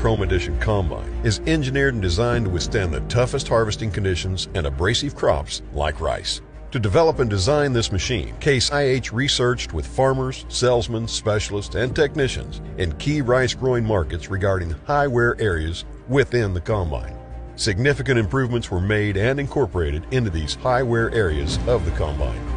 Chrome Edition Combine is engineered and designed to withstand the toughest harvesting conditions and abrasive crops like rice. To develop and design this machine, Case IH researched with farmers, salesmen, specialists, and technicians in key rice growing markets regarding high wear areas within the combine. Significant improvements were made and incorporated into these high wear areas of the combine.